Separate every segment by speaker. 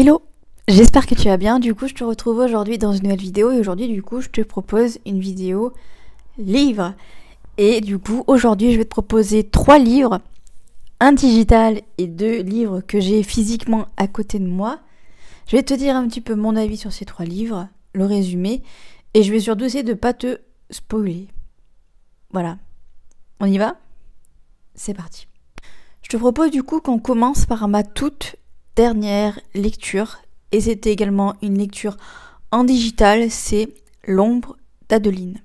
Speaker 1: Hello J'espère que tu vas bien, du coup je te retrouve aujourd'hui dans une nouvelle vidéo et aujourd'hui du coup je te propose une vidéo livre. Et du coup aujourd'hui je vais te proposer trois livres, un digital et deux livres que j'ai physiquement à côté de moi. Je vais te dire un petit peu mon avis sur ces trois livres, le résumé, et je vais surtout essayer de pas te spoiler. Voilà. On y va? C'est parti. Je te propose du coup qu'on commence par ma toute dernière lecture, et c'était également une lecture en digital, c'est L'ombre d'Adeline,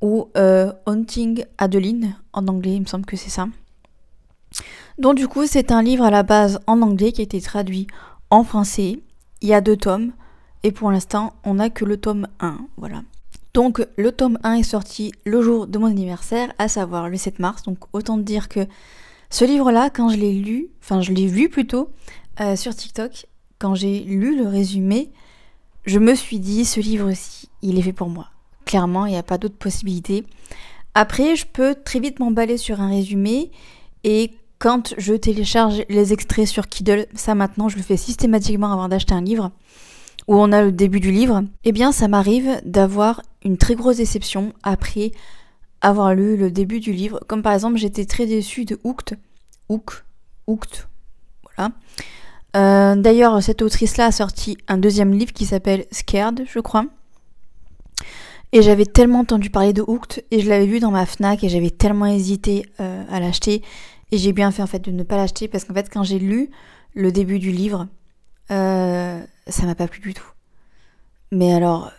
Speaker 1: ou euh, Haunting Adeline en anglais, il me semble que c'est ça. Donc du coup, c'est un livre à la base en anglais qui a été traduit en français. Il y a deux tomes, et pour l'instant, on n'a que le tome 1, voilà. Donc le tome 1 est sorti le jour de mon anniversaire, à savoir le 7 mars, donc autant dire que ce livre-là, quand je l'ai lu, enfin je l'ai vu plutôt, euh, sur TikTok, quand j'ai lu le résumé, je me suis dit, ce livre-ci, il est fait pour moi. Clairement, il n'y a pas d'autre possibilité. Après, je peux très vite m'emballer sur un résumé et quand je télécharge les extraits sur Kindle, ça maintenant je le fais systématiquement avant d'acheter un livre, où on a le début du livre, eh bien ça m'arrive d'avoir une très grosse déception après avoir lu le début du livre. Comme par exemple, j'étais très déçue de Hooked. Hook, Hooked, voilà. Euh, d'ailleurs, cette autrice-là a sorti un deuxième livre qui s'appelle Scared, je crois. Et j'avais tellement entendu parler de Hooked et je l'avais vu dans ma Fnac et j'avais tellement hésité euh, à l'acheter. Et j'ai bien fait en fait de ne pas l'acheter parce qu'en fait quand j'ai lu le début du livre, euh, ça m'a pas plu du tout. Mais alors,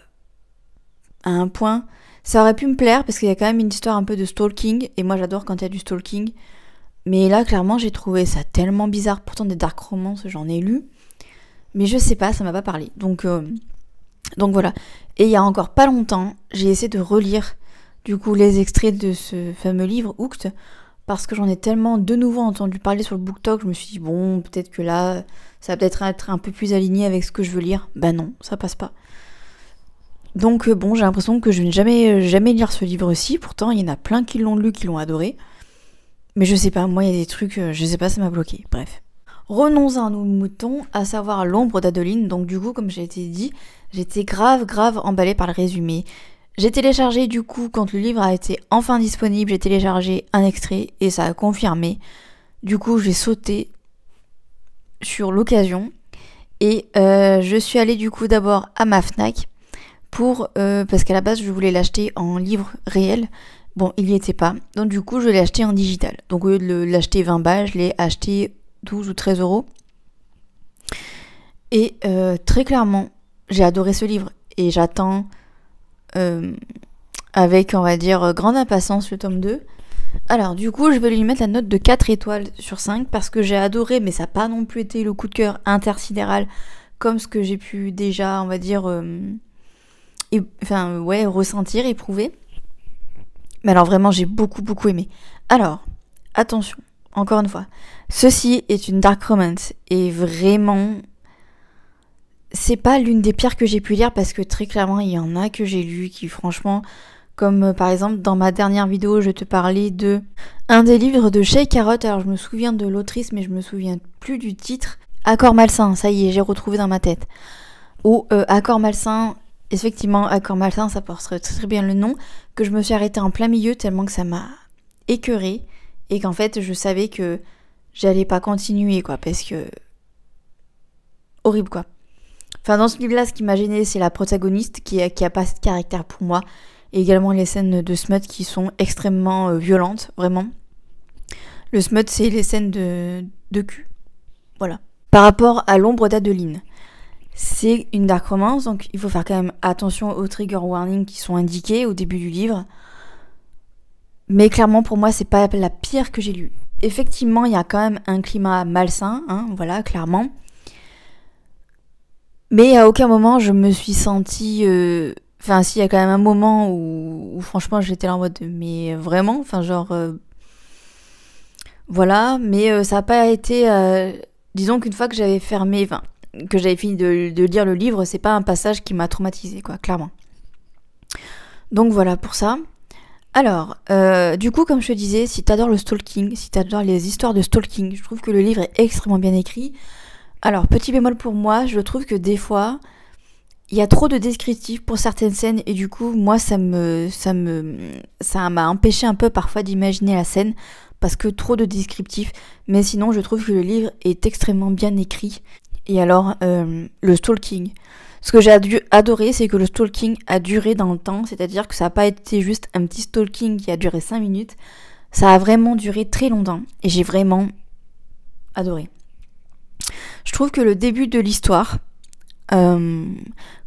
Speaker 1: à un point, ça aurait pu me plaire parce qu'il y a quand même une histoire un peu de stalking et moi j'adore quand il y a du stalking. Mais là, clairement, j'ai trouvé ça tellement bizarre. Pourtant, des dark romances, j'en ai lu. Mais je sais pas, ça m'a pas parlé. Donc, euh, donc voilà. Et il y a encore pas longtemps, j'ai essayé de relire du coup les extraits de ce fameux livre Hooked parce que j'en ai tellement de nouveau entendu parler sur le BookTok, je me suis dit bon, peut-être que là, ça va peut-être être un peu plus aligné avec ce que je veux lire. Ben non, ça passe pas. Donc euh, bon, j'ai l'impression que je vais jamais jamais lire ce livre-ci. Pourtant, il y en a plein qui l'ont lu, qui l'ont adoré. Mais je sais pas, moi il y a des trucs, euh, je sais pas, ça m'a bloqué. Bref. Renons à nos moutons, à savoir l'ombre d'Adeline. Donc du coup, comme j'ai été dit, j'étais grave, grave emballée par le résumé. J'ai téléchargé du coup, quand le livre a été enfin disponible, j'ai téléchargé un extrait et ça a confirmé. Du coup, j'ai sauté sur l'occasion et euh, je suis allée du coup d'abord à ma Fnac pour euh, parce qu'à la base je voulais l'acheter en livre réel Bon, il n'y était pas. Donc du coup, je l'ai acheté en digital. Donc au lieu de l'acheter 20 balles, je l'ai acheté 12 ou 13 euros. Et euh, très clairement, j'ai adoré ce livre. Et j'attends euh, avec, on va dire, grande impatience le tome 2. Alors du coup, je vais lui mettre la note de 4 étoiles sur 5 parce que j'ai adoré, mais ça n'a pas non plus été le coup de cœur intersidéral comme ce que j'ai pu déjà, on va dire, euh, enfin ouais, ressentir, éprouver. Mais alors vraiment, j'ai beaucoup, beaucoup aimé. Alors, attention, encore une fois, ceci est une dark romance et vraiment, c'est pas l'une des pires que j'ai pu lire parce que très clairement, il y en a que j'ai lu qui, franchement, comme euh, par exemple dans ma dernière vidéo, je te parlais de un des livres de Shay Carrot. Alors, je me souviens de l'autrice, mais je me souviens plus du titre. Accord malsain, ça y est, j'ai retrouvé dans ma tête. Ou euh, Accord malsain, effectivement, Accord malsain, ça porterait très bien le nom, que je me suis arrêtée en plein milieu tellement que ça m'a écœurée et qu'en fait je savais que j'allais pas continuer quoi parce que horrible quoi. Enfin dans ce livre-là, ce qui m'a gêné, c'est la protagoniste qui a, pas de caractère pour moi et également les scènes de smut qui sont extrêmement euh, violentes, vraiment. Le smut, c'est les scènes de, de cul. Voilà. Par rapport à l'ombre d'Adeline, c'est une dark romance, donc il faut faire quand même attention aux trigger warnings qui sont indiqués au début du livre. Mais clairement, pour moi, c'est pas la pire que j'ai lue. Effectivement, il y a quand même un climat malsain, hein, voilà, clairement. Mais à aucun moment je me suis sentie. Euh, enfin, si, il y a quand même un moment où, franchement j'étais là en mode. Mais vraiment Enfin, genre. Euh, voilà, mais euh, ça n'a pas été. disons qu'une fois que j'avais fermé. Enfin, que j'avais fini de, lire le livre, c'est pas un passage qui m'a traumatisé, quoi, clairement. Donc voilà pour ça. Alors, euh, du coup, comme je te disais, si t'adores le stalking, si t'adores les histoires de stalking, je trouve que le livre est extrêmement bien écrit. Alors, petit bémol pour moi, je trouve que des fois, il y a trop de descriptifs pour certaines scènes et du coup, moi, ça me, ça me, ça m'a empêché un peu parfois d'imaginer la scène parce que trop de descriptifs. Mais sinon, je trouve que le livre est extrêmement bien écrit. Et alors, euh, le stalking. Ce que j'ai adoré, c'est que le stalking a duré dans le temps, c'est-à-dire que ça n'a pas été juste un petit stalking qui a duré 5 minutes, ça a vraiment duré très longtemps et j'ai vraiment adoré. Je trouve que le début de l'histoire, euh,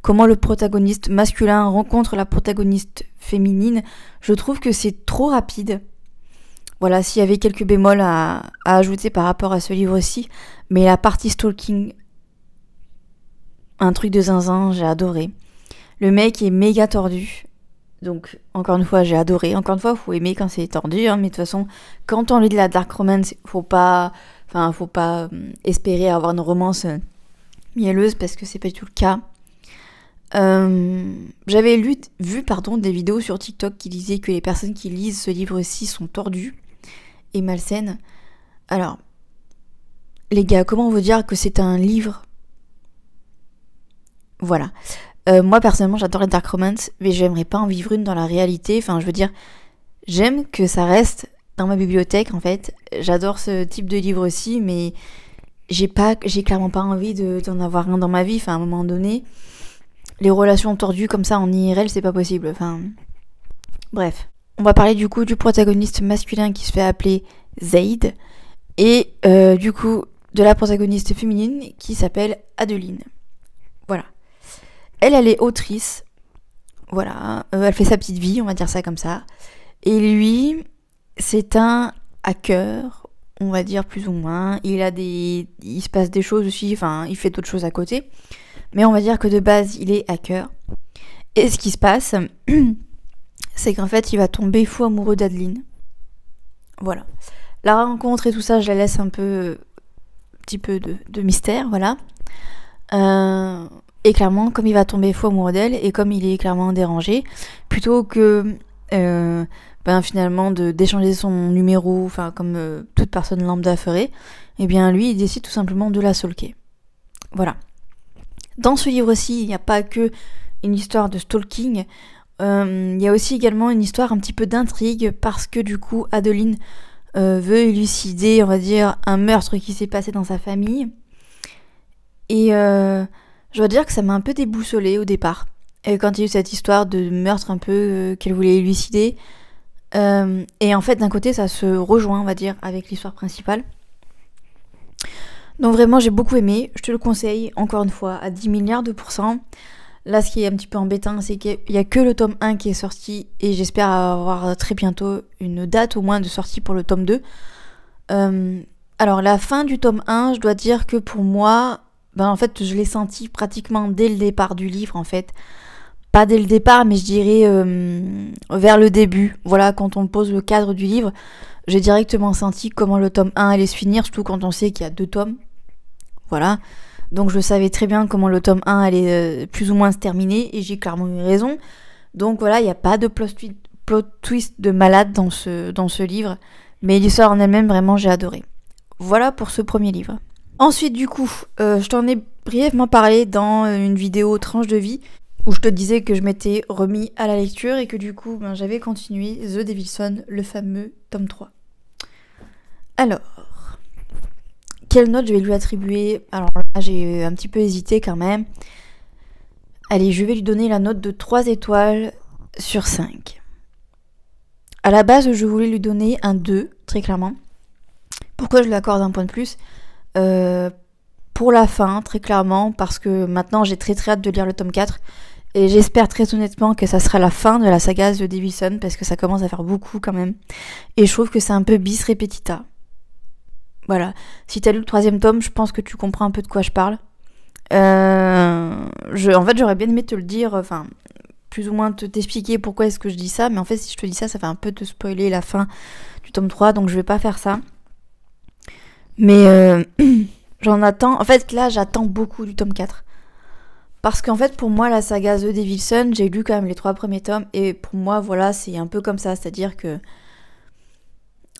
Speaker 1: comment le protagoniste masculin rencontre la protagoniste féminine, je trouve que c'est trop rapide. Voilà, s'il y avait quelques bémols à, ajouter par rapport à ce livre-ci, mais la partie stalking, un truc de zinzin, j'ai adoré. Le mec est méga tordu. Donc, encore une fois, j'ai adoré. Encore une fois, faut aimer quand c'est tordu, hein, mais de toute façon, quand on lit de la dark romance, faut pas, faut pas hum, espérer avoir une romance euh, mielleuse parce que c'est pas du tout le cas. Euh, j'avais vu pardon, des vidéos sur TikTok qui disaient que les personnes qui lisent ce livre-ci sont tordues et malsaines. Alors, les gars, comment vous dire que c'est un livre Voilà. Euh, moi personnellement, j'adore les dark romance, mais j'aimerais pas en vivre une dans la réalité. Enfin, je veux dire, j'aime que ça reste dans ma bibliothèque en fait. J'adore ce type de livre aussi, mais j'ai pas, j'ai clairement pas envie d'en avoir un dans ma vie. Enfin, à un moment donné, les relations tordues comme ça en IRL, c'est pas possible. Enfin, bref. On va parler du coup du protagoniste masculin qui se fait appeler Zaid et euh, du coup de la protagoniste féminine qui s'appelle Adeline. Elle, elle est autrice. Voilà. Euh, elle fait sa petite vie, on va dire ça comme ça. Et lui, c'est un hacker on va dire plus ou moins. Il a des, il se passe des choses aussi. Enfin, il fait d'autres choses à côté. Mais on va dire que de base, il est hacker. Et ce qui se passe, c'est qu'en fait, il va tomber fou amoureux d'Adeline. Voilà. La rencontre et tout ça, je la laisse un peu, un petit peu de, mystère, voilà. Euh, et clairement, comme il va tomber fou amoureux d'elle, et comme il est clairement dérangé, plutôt que euh, ben, finalement d'échanger son numéro, enfin comme euh, toute personne lambda ferait, eh bien lui il décide tout simplement de la solquer. Voilà. Dans ce livre-ci, il n'y a pas que une histoire de stalking, euh, il y a aussi également une histoire un petit peu d'intrigue parce que du coup Adeline veut élucider, on va dire, un meurtre qui s'est passé dans sa famille. Et je dois dire que ça m'a un peu déboussolé au départ. Et quand il y a eu cette histoire de meurtre un peu qu'elle voulait élucider, euh, et en fait, d'un côté, ça se rejoint, on va dire, avec l'histoire principale. Donc vraiment, j'ai beaucoup aimé. Je te le conseille, encore une fois, à 10 milliards de pourcents. Là, ce qui est un petit peu embêtant, c'est qu'il n'y a que le tome 1 qui est sorti et j'espère avoir très bientôt une date au moins de sortie pour le tome 2. Euh, alors, la fin du tome 1, je dois dire que pour moi, ben, en fait, je l'ai senti pratiquement dès le départ du livre, en fait pas dès le départ, mais je dirais euh, vers le début. Voilà, quand on pose le cadre du livre, j'ai directement senti comment le tome 1 allait se finir, surtout quand on sait qu'il y a deux tomes. Voilà. Donc je savais très bien comment le tome 1 allait euh, plus ou moins se terminer, et j'ai clairement eu raison. Donc voilà, il n'y a pas de plot twist, de malade dans ce, dans ce livre, mais l'histoire en elle-même, vraiment, j'ai adoré. Voilà pour ce premier livre. Ensuite, du coup, euh, je t'en ai brièvement parlé dans une vidéo tranche de vie où je te disais que je m'étais remis à la lecture et que du coup ben, j'avais continué The Devilson, le fameux tome 3. Alors, quelle note je vais lui attribuer? Alors là j'ai un petit peu hésité quand même. Allez, je vais lui donner la note de 3 étoiles sur 5. À la base, je voulais lui donner un 2, très clairement. Pourquoi je lui accorde un point de plus? Euh, Pour la fin, très clairement, parce que maintenant j'ai très très hâte de lire le tome 4. Et j'espère très honnêtement que ça sera la fin de la saga de Davidson parce que ça commence à faire beaucoup quand même. Et je trouve que c'est un peu bis repetita. Voilà. Si t'as lu le troisième tome, je pense que tu comprends un peu de quoi je parle. Euh, je, en fait, j'aurais bien aimé te le dire, enfin, plus ou moins te t'expliquer pourquoi est-ce que je dis ça, mais en fait, si je te dis ça, ça fait un peu te spoiler la fin du tome 3, donc je vais pas faire ça. Mais euh, j'en attends. En fait, là, j'attends beaucoup du tome 4. Parce qu'en fait, pour moi, la saga The Devil's j'ai lu quand même les trois premiers tomes, et pour moi, voilà, c'est un peu comme ça, c'est-à-dire que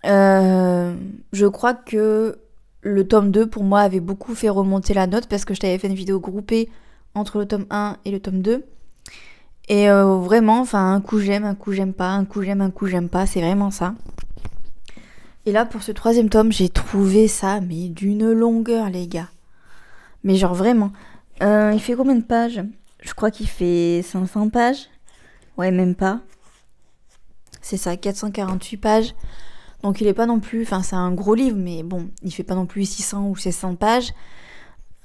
Speaker 1: euh, je crois que le tome 2 pour moi avait beaucoup fait remonter la note parce que je t'avais fait une vidéo groupée entre le tome 1 et le tome 2. Et euh, vraiment, enfin, un coup j'aime, un coup j'aime pas, un coup j'aime, un coup j'aime pas, c'est vraiment ça. Et là, pour ce troisième tome, j'ai trouvé ça, mais d'une longueur, les gars. Mais genre vraiment. Euh, il fait combien de pages? Je crois qu'il fait 500 pages. Ouais, même pas. C'est ça, 448 pages. Donc il est pas non plus, enfin c'est un gros livre, mais bon, il fait pas non plus 600 ou 600 pages.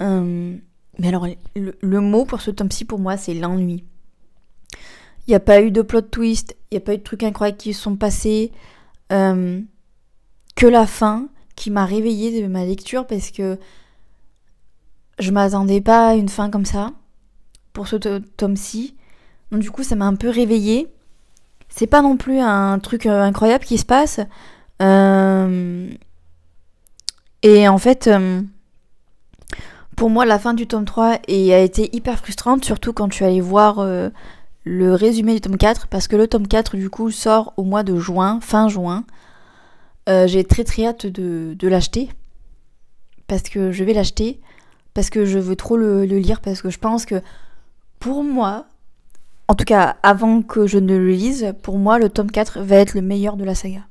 Speaker 1: Euh, mais alors, le, mot pour ce tome-ci, pour moi, c'est l'ennui. Il n'y a pas eu de plot twist, il n'y a pas eu de trucs incroyables qui se sont passés. Euh, que la fin qui m'a réveillée de ma lecture parce que je m'attendais pas à une fin comme ça pour ce tome-ci. Donc du coup, ça m'a un peu réveillée. C'est pas non plus un truc euh, incroyable qui se passe. Euh, et en fait, euh, pour moi, la fin du tome 3 a été hyper frustrante, surtout quand tu allais voir le résumé du tome 4, parce que le tome 4, du coup, sort au mois de juin, fin juin. J'ai très très hâte de, de l'acheter, parce que je vais l'acheter, parce que je veux trop le lire, parce que je pense que pour moi, en tout cas avant que je ne le lise, pour moi le tome 4 va être le meilleur de la saga.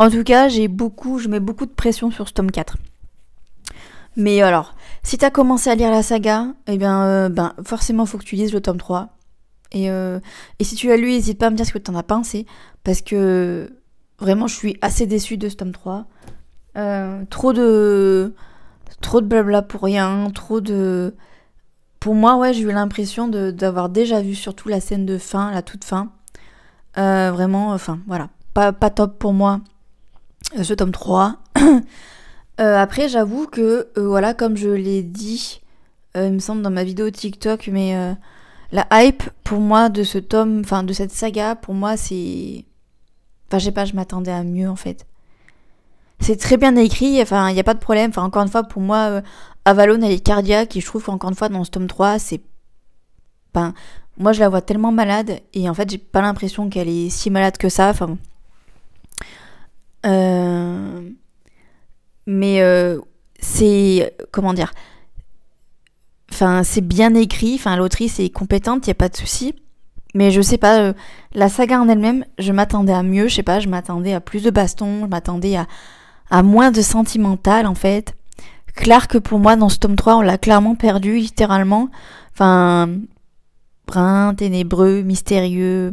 Speaker 1: En tout cas, j'ai beaucoup, je mets beaucoup de pression sur ce tome 4. Mais alors, si t'as commencé à lire la saga, eh bien, euh, ben, forcément, faut que tu lises le tome 3. Et, euh, et si tu l'as lu, n'hésite pas à me dire ce que t'en as pensé. Parce que vraiment, je suis assez déçue de ce tome 3. Euh, trop de. Trop de blabla pour rien, trop de. Pour moi, ouais, j'ai eu l'impression d'avoir déjà vu surtout la scène de fin, la toute fin. vraiment, enfin, voilà. Pas, top pour moi euh, ce tome 3. Euh, après, j'avoue que, euh, voilà, comme je l'ai dit, il me semble dans ma vidéo TikTok, mais la hype pour moi de ce tome, enfin de cette saga, pour moi c'est. Enfin, je sais pas, je m'attendais à mieux en fait. C'est très bien écrit, enfin, il n'y a pas de problème. Enfin, encore une fois, pour moi, Avalon, elle est cardiaque, et je trouve qu'encore une fois, dans ce tome 3, c'est. Moi, je la vois tellement malade, et en fait, j'ai pas l'impression qu'elle est si malade que ça. Enfin, euh, mais euh, c'est comment dire? Enfin, c'est bien écrit. Enfin, l'autrice est compétente, il y a pas de souci. Mais je sais pas, euh, la saga en elle-même, je m'attendais à mieux. Je sais pas, je m'attendais à plus de bastons, je m'attendais à, à moins de sentimental en fait. Clair que pour moi, dans ce tome 3, on l'a clairement perdu, littéralement. Enfin, brun, ténébreux, mystérieux,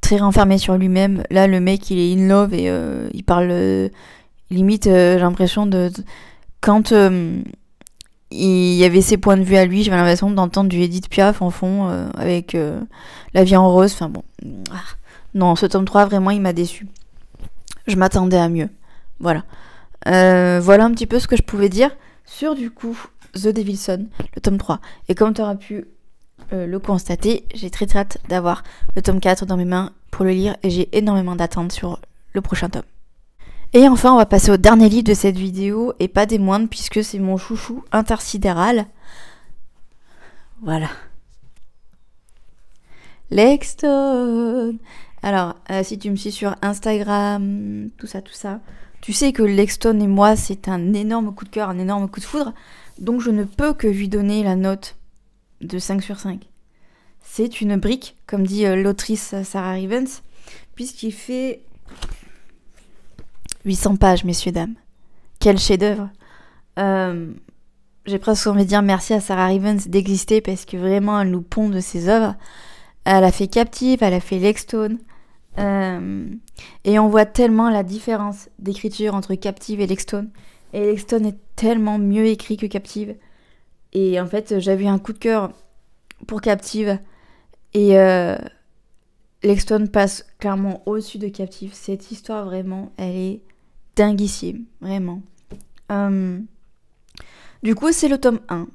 Speaker 1: très renfermé sur lui-même. Là, le mec, il est in love et euh, il parle euh, limite, euh, j'ai l'impression de, quand il y avait ses points de vue à lui, j'avais l'impression d'entendre du Edith Piaf en fond avec La vie en rose. Enfin bon, ah. non, ce tome 3 vraiment, il m'a déçu. Je m'attendais à mieux. Voilà. voilà un petit peu ce que je pouvais dire sur du coup The Devilson, le tome 3. Et comme tu auras pu euh, le constater, j'ai très très hâte d'avoir le tome 4 dans mes mains pour le lire et j'ai énormément d'attentes sur le prochain tome. Et enfin, on va passer au dernier livre de cette vidéo et pas des moindres puisque c'est mon chouchou intersidéral. Voilà. Lexton. Alors, euh, si tu me suis sur Instagram, tout ça, tout ça, tu sais que Lexton et moi, c'est un énorme coup de cœur, un énorme coup de foudre. Donc, je ne peux que lui donner la note de 5 sur 5. C'est une brique, comme dit euh, l'autrice Sarah Rivens, puisqu'il fait 800 pages, messieurs, dames. Quel chef-d'œuvre. Euh, j'ai presque envie de dire merci à Sarah Rivens d'exister parce que vraiment elle nous pond de ses œuvres. Elle a fait Captive, elle a fait Lexstone. Euh, et on voit tellement la différence d'écriture entre Captive et Lexstone. Et Lexstone est tellement mieux écrit que Captive. Et en fait, j'avais un coup de cœur pour Captive. Et euh, Lexton passe clairement au-dessus de Captive. Cette histoire, vraiment, elle est dinguissime. Vraiment. Hum. du coup, c'est le tome 1.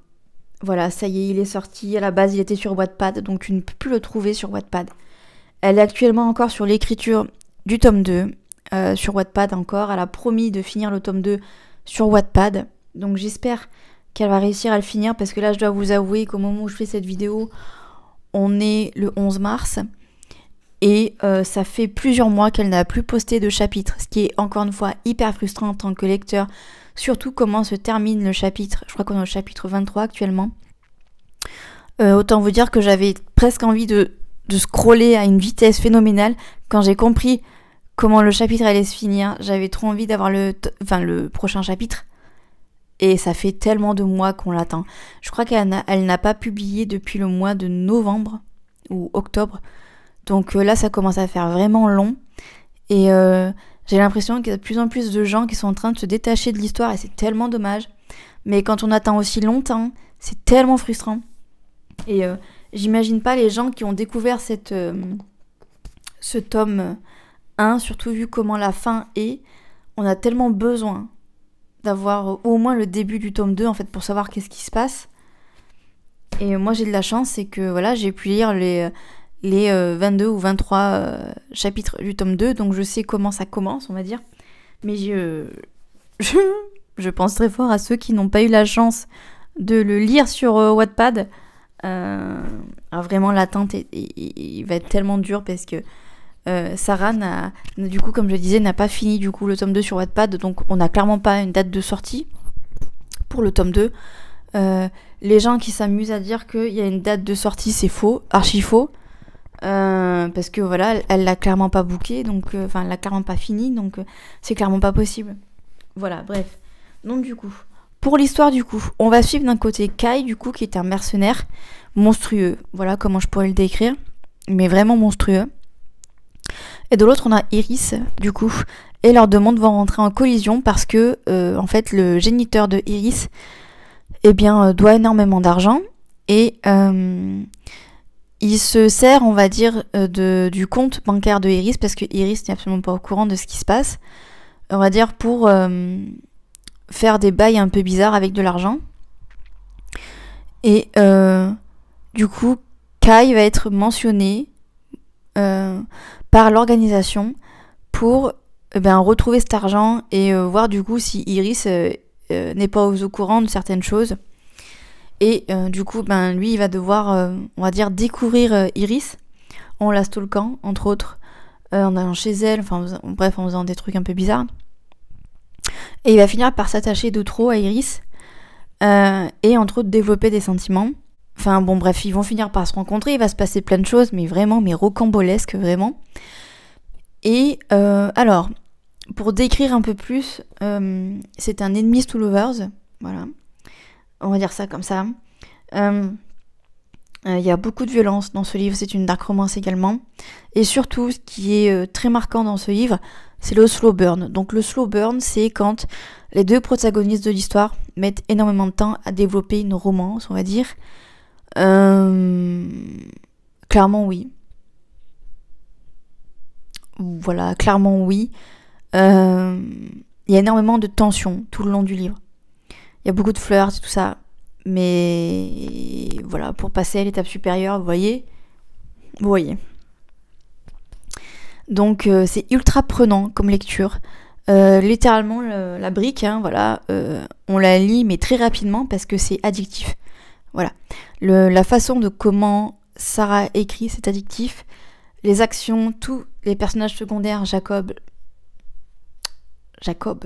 Speaker 1: Voilà, ça y est, il est sorti. À la base, il était sur Wattpad, donc tu ne peux plus le trouver sur Wattpad. Elle est actuellement encore sur l'écriture du tome 2, euh, sur Wattpad encore. Elle a promis de finir le tome 2 sur Wattpad. Donc j'espère qu'elle va réussir à le finir parce que là je dois vous avouer qu'au moment où je fais cette vidéo, on est le 11 mars Et euh, ça fait plusieurs mois qu'elle n'a plus posté de chapitre, ce qui est encore une fois hyper frustrant en tant que lecteur. Surtout comment se termine le chapitre. Je crois qu'on est au chapitre 23 actuellement. Euh, autant vous dire que j'avais presque envie de, de scroller à une vitesse phénoménale quand j'ai compris comment le chapitre allait se finir. J'avais trop envie d'avoir le, enfin, le prochain chapitre. Et ça fait tellement de mois qu'on l'attend. Je crois qu'elle n'a pas publié depuis le mois de novembre ou octobre. Donc euh, là, ça commence à faire vraiment long. Et euh, j'ai l'impression qu'il y a de plus en plus de gens qui sont en train de se détacher de l'histoire et c'est tellement dommage. Mais quand on attend aussi longtemps, c'est tellement frustrant. Et euh, j'imagine pas les gens qui ont découvert ce tome 1, surtout vu comment la fin est. On a tellement besoin d'avoir au moins le début du tome 2 en fait pour savoir qu'est-ce qui se passe. Et moi j'ai de la chance, c'est que voilà, j'ai pu lire les, les 22 euh, ou 23 euh, chapitres du tome 2, donc je sais comment ça commence, on va dire. Mais je, je, pense très fort à ceux qui n'ont pas eu la chance de le lire sur euh, Wattpad. vraiment, l'attente il va être tellement dure parce que Sarah du coup, comme je disais, n'a pas fini du coup le tome 2 sur Wattpad, donc on n'a clairement pas une date de sortie pour le tome 2. les gens qui s'amusent à dire qu'il y a une date de sortie, c'est faux, archi faux. Euh, parce que voilà, elle l'a clairement pas bouqué, donc euh, enfin, elle l'a clairement pas fini, donc euh, c'est clairement pas possible. Voilà, bref. Donc du coup, pour l'histoire du coup, on va suivre d'un côté Kai du coup qui est un mercenaire monstrueux. Voilà comment je pourrais le décrire, mais vraiment monstrueux. Et de l'autre, on a Iris du coup, et leurs deux vont rentrer en collision parce que en fait le géniteur de Iris, eh bien, doit énormément d'argent et il se sert, on va dire, euh, de, du compte bancaire de Iris, parce que Iris n'est absolument pas au courant de ce qui se passe, on va dire, pour euh, faire des bails un peu bizarres avec de l'argent. Et euh, du coup, Kai va être mentionné par l'organisation pour ben, retrouver cet argent et voir du coup si Iris n'est pas au courant de certaines choses. Et euh, du coup, ben, lui, il va devoir, euh, on va dire, découvrir euh, Iris en la stalkant, entre autres, en allant chez elle, enfin, bref, en faisant des trucs un peu bizarres. Et il va finir par s'attacher de trop à Iris et entre autres développer des sentiments. Enfin bon bref, ils vont finir par se rencontrer, il va se passer plein de choses, mais vraiment, mais rocambolesques vraiment. Et alors, pour décrire un peu plus, c'est un ennemi to voilà on va dire ça comme ça. Euh, euh, il y a beaucoup de violence dans ce livre, c'est une dark romance également. Et surtout, ce qui est euh, très marquant dans ce livre, c'est le slow burn. Donc le slow burn, c'est quand les deux protagonistes de l'histoire mettent énormément de temps à développer une romance, on va dire. Clairement oui. Voilà, clairement oui. Il y a énormément de tension tout le long du livre. Il y a beaucoup de fleurs et tout ça. Mais voilà, pour passer à l'étape supérieure, vous voyez Vous voyez. Donc euh, c'est ultra prenant comme lecture. Euh, littéralement la brique, hein, voilà, euh, on la lit mais très rapidement parce que c'est addictif. Voilà. la façon de comment Sarah écrit, c'est addictif. Les actions, tous les personnages secondaires, Jacob. Jacob,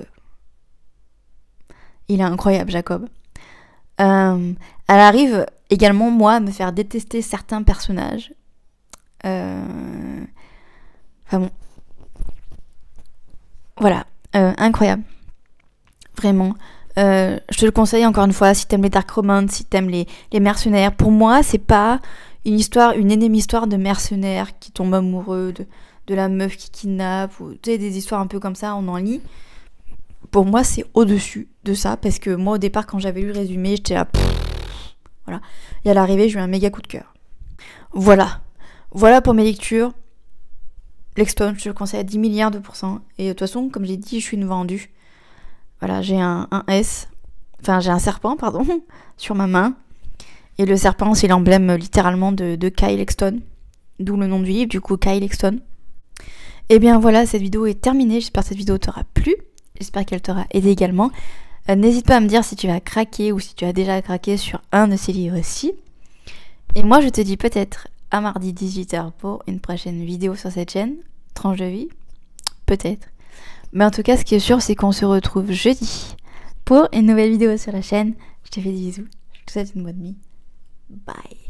Speaker 1: il est incroyable, Jacob. Euh, elle arrive également, moi, à me faire détester certains personnages. Euh, enfin bon. Voilà. Euh, incroyable. Vraiment. je te le conseille encore une fois, si t'aimes les Dark Romance, si t'aimes les, les mercenaires. Pour moi, c'est pas une histoire, une énième histoire de mercenaires qui tombent amoureux de, de la meuf qui kidnappe, ou tu sais, des histoires un peu comme ça, on en lit pour moi, c'est au-dessus de ça, parce que moi, au départ, quand j'avais lu le résumé, j'étais là. voilà. Et à l'arrivée, j'ai eu un méga coup de cœur. Voilà. Voilà pour mes lectures. L'Extone, je le conseille à 10 milliards de pourcents. Et de toute façon, comme j'ai dit, je suis une vendue. Voilà, j'ai un, S. Enfin, j'ai un serpent, pardon, sur ma main. Et le serpent, c'est l'emblème littéralement de, de Kyle Exton. D'où le nom du livre, du coup, Kyle Exton. Et eh bien voilà, cette vidéo est terminée. J'espère que cette vidéo t'aura plu. J'espère qu'elle t'aura aidé également. Euh, n'hésite pas à me dire si tu as craqué ou si tu as déjà craqué sur un de ces livres-ci. Et moi, je te dis peut-être à mardi 18h pour une prochaine vidéo sur cette chaîne. Tranche de vie Peut-être. Mais en tout cas, ce qui est sûr, c'est qu'on se retrouve jeudi pour une nouvelle vidéo sur la chaîne. Je te fais des bisous. Je te souhaite une bonne nuit. Bye.